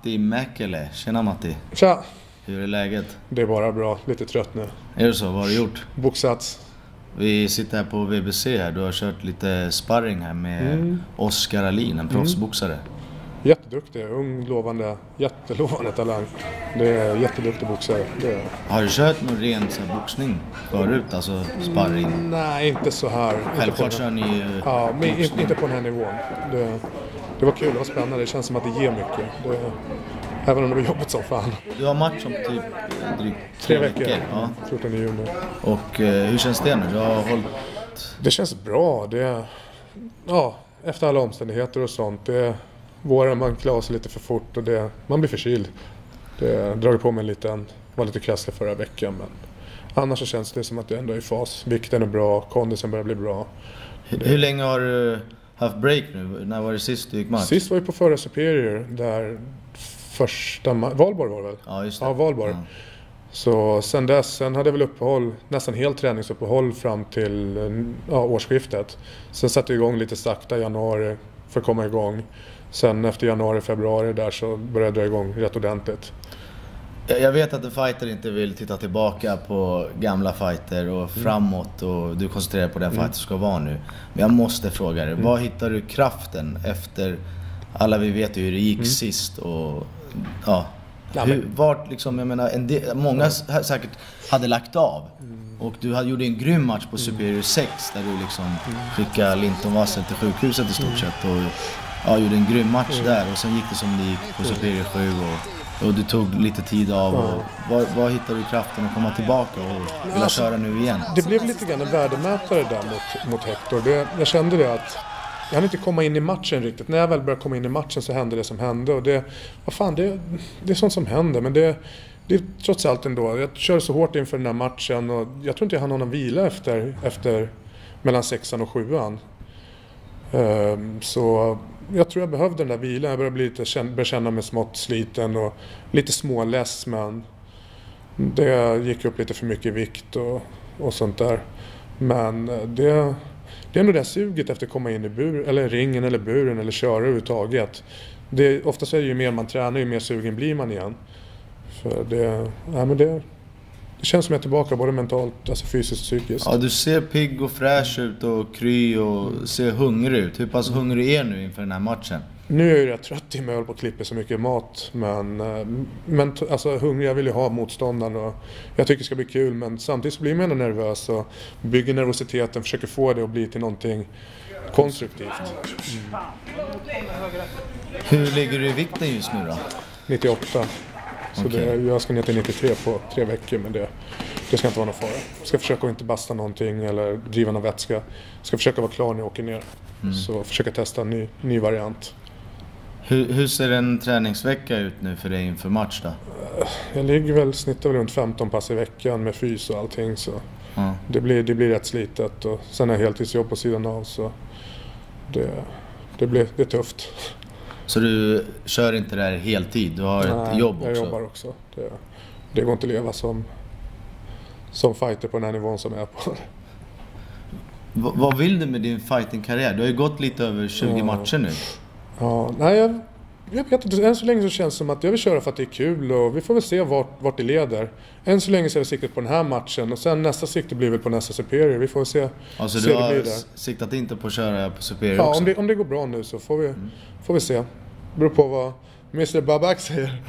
Matti Mäkelä. Tjena Matti. Tja! Hur är läget? Det är bara bra. Lite trött nu. Är det så? Vad har du gjort? Boxats. Vi sitter här på VBC här. Du har kört lite sparring här med Mm. Oskar Alin, en proffsboxare. Jätteduktig, ung, lovande, jättelovande talang. Det är jätteduktig boxare. Är... Har du kört någon ren så här, boxning förut? Alltså sparring? Nej, inte så här. Självklart kör ni ju Ja, men inte på den här nivån. Det, det var kul, det var spännande. Det känns som att det ger mycket. Det, även om det var jobbigt som fan. Du har match om typ drygt Tre veckor. Ja. 14 juni. Och eh, hur känns det nu? Du har hållit... Det känns bra. Det, ja, efter alla omständigheter och sånt. Det, våren man klarar sig lite för fort och det, man blir förkyld. Det dragit på mig en liten, var lite krasslig förra veckan men annars så känns det som att det ändå är i fas. Vikten är bra, kondisen börjar bli bra. Hur, hur länge har du haft break nu? När var det sist du gick match? Sist var vi på förra Superior där första ma- Valborg var det väl? Ja, just det. Ja, Valborg. Ja. Så sen dess, sen hade jag väl uppehåll, nästan helt träningsuppehåll fram till ja, årsskiftet. Sen satte jag igång lite sakta i januari för att komma igång. Sen efter januari, februari där så började jag dra igång rätt ordentligt. Jag vet att en fighter inte vill titta tillbaka på gamla fighter och framåt och du koncentrerar på den fighter som ska vara nu. Men jag måste fråga dig, var hittar du kraften efter... Alla vi vet ju hur det gick sist och... Ja. Ja, hur, men- vart liksom, jag menar, en del, många här säkert hade lagt av. Och du hade, gjorde en grym match på Superior 6 där du liksom skickade Linton Wassel till sjukhuset i stort sett. Och ja, gjorde en grym match där och sen gick det som det gick på Superior 7 och, och du tog lite tid av. Och, var, var hittade du kraften att komma tillbaka och vilja köra nu igen? Det blev lite grann en värdemätare där mot, mot Hector. Det, jag kände det att jag hann inte komma in i matchen riktigt. När jag väl började komma in i matchen så hände det som hände. Och det, vad fan, det, det är sånt som händer. Men det, det är trots allt ändå. Jag körde så hårt inför den här matchen och jag tror inte jag hann någon vila efter, efter mellan sexan och sjuan. Ehm, så jag tror jag behövde den där vilan. Jag började, bli lite, började känna mig smått sliten och lite småless. Men det gick upp lite för mycket i vikt och, och sånt där. Men eh, det, det är ändå det suget efter att komma in i bur, eller ringen eller buren eller köra överhuvudtaget. Det, oftast är det ju mer man tränar ju mer sugen blir man igen. För det, ja, men det, det känns som jag är tillbaka både mentalt, alltså fysiskt och psykiskt. Ja, du ser pigg och fräsch ut och kry och ser hungrig ut. Hur pass hungrig är du inför den här matchen? Nu är jag ju rätt trött i mig, jag håller på att klippa så mycket mat. Men, eh, men alltså, hungrig, jag vill ju ha motståndaren och jag tycker det ska bli kul. Men samtidigt så blir man ändå nervös och bygger nervositeten, försöker få det att bli till någonting konstruktivt. Hur ligger du i vikten just nu då? 98. Så Okej. det, jag ska ner till 93 på tre veckor men det, det ska inte vara någon fara. Jag ska försöka att inte basta någonting eller driva någon vätska. Jag ska försöka vara klar när jag åker ner. Så försöka testa en ny, ny variant. Hur, hur ser en träningsvecka ut nu för dig inför match då? Jag ligger väl, snittar väl runt 15 pass i veckan med fys och allting så Ja. det blir, det blir rätt slitet och sen har jag heltidsjobb på sidan av så det, det, blir, det är tufft. Så du kör inte det här heltid? Du har ett Nej, jobb jag också? jobbar också. Det, det går inte att leva som, som fighter på den här nivån som jag är på. V- vad vill du med din fightingkarriär? Du har ju gått lite över 20 Ja. matcher nu. Ja, nej, jag, jag vet inte. Än så länge så känns det som att jag vill köra för att det är kul och vi får väl se vart, vart det leder. Än så länge så är siktet på den här matchen och sen nästa sikte blir väl på nästa Superior. Vi får se, Alltså se du det har siktat inte på att köra på Superior Ja, också? om det, om det går bra nu så får vi, får vi se. Beror på vad Mr Babak säger.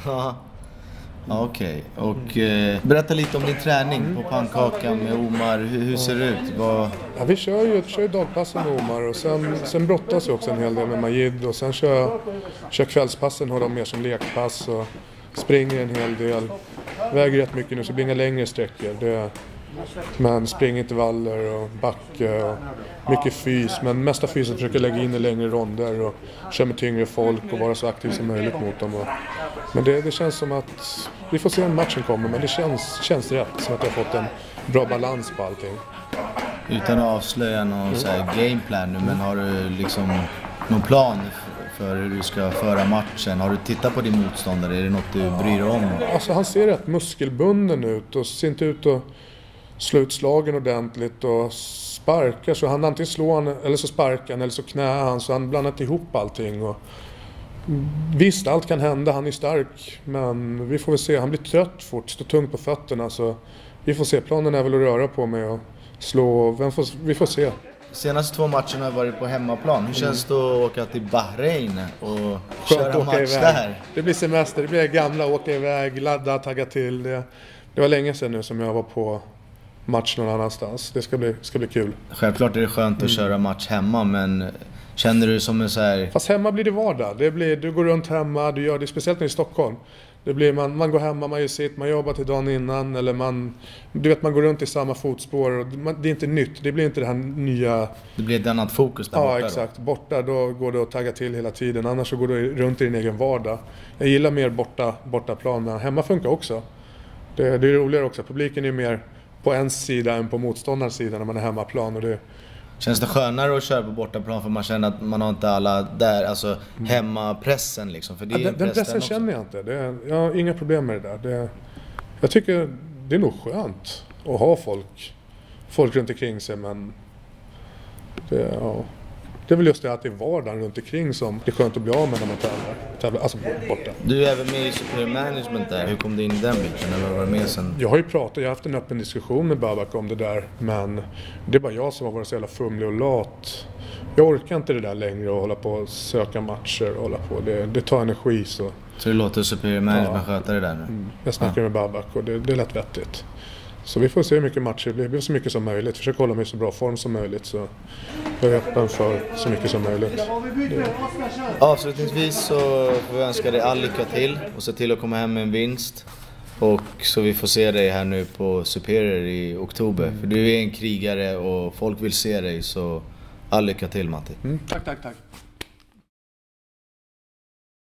Okej, okay. Okej, och eh, berätta lite om din träning på pannkakan med Omar. Hur, hur ser det ut? Vad, Ja, vi kör ju, kör ju dagpassen med Omar och sen, sen brottas vi också en hel del med Majid och sen kör, jag- kör kvällspassen har de mer som lekpass och springer en hel del. Väger rätt mycket nu så det blir inga längre sträckor. Det, men springintervaller och backe och mycket fys. Men mesta fysen försöker lägga in i längre ronder och köra med tyngre folk och vara så aktiv som möjligt mot dem. Och, men det, det känns som att, vi får se när matchen kommer men det känns, känns rätt. Som att jag har fått en bra balans på allting. utan att avslöja någon så här gameplan nu, men har du liksom någon plan för hur du ska föra matchen? Har du tittat på din motståndare? Är det något du bryr dig om? Alltså han ser rätt muskelbunden ut och ser inte ut att slå ut slagen ordentligt och sparkar så han antingen slår han eller så sparkar han eller så knär han så han blandat ihop allting. Och Visst, allt kan hända. Han är stark. Men vi får väl se. Han blir trött fort, står tungt på fötterna. Så vi får se. Planen är väl att röra på mig och slå. Vem får, vi får se. Senaste två matcherna har varit på hemmaplan. Hur känns det att åka till Bahrain och Skönt köra match iväg. där? Det blir semester. Det blir gamla, åka iväg, ladda, tagga till. Det, det var länge sedan nu som jag var på match någon annanstans. Det ska bli, ska bli kul. Självklart är det skönt Mm. att köra match hemma men känner du som en så här... Fast hemma blir det vardag. Det blir, du går runt hemma, du gör det, speciellt är i Stockholm. Det blir, man, man går hemma, man gör sitt, man jobbar till dagen innan eller man... Du vet, man går runt i samma fotspår. Och man, det är inte nytt, det blir inte det här nya... Det blir ett annat fokus där Ja, borta då. exakt. Borta, då går det att tagga till hela tiden. Annars så går du runt i din egen vardag. Jag gillar mer borta, bortaplan, men hemma funkar också. Det, det är roligare också. Publiken är mer på en sida än på motståndarens sida när man är hemmaplan. Och det, Känns det skönare att köra på bortaplan för man känner att man har inte alla där, alltså hemmapressen liksom? För det är Mm. Ja, den, en den press pressen känner jag inte. Det, jag har inga problem med det där. Det, jag tycker det är nog skönt att ha folk, folk runt omkring sig men det, ja, det är väl just det att det är vardagen runt omkring som det är skönt att bli av med när man tävlar. Tävlar alltså borta. Du är även med i Superior Management där. Hur kom du in i den biten? Eller varit med sen? Jag har ju pratat, jag har haft en öppen diskussion med Babak om det där men det är bara jag som har varit så jävla fumlig och lat. Jag orkar inte det där längre och hålla på och söka matcher och hålla på. Det, det tar energi så. Så du låter Superior Management sköta det där nu? Mm. Jag snackar med Babak och det, det är lätt vettigt. Så vi får se hur mycket matcher det blir. Det blir så mycket som möjligt. Försök hålla mig i så bra form som möjligt. Så jag är öppen för så mycket som möjligt. Avslutningsvis så får vi önska dig all lycka till och se till att komma hem med en vinst. Och så vi får se dig här nu på Superior i oktober. För du är en krigare och folk vill se dig så all lycka till Matti. Mm. Tack, tack, tack.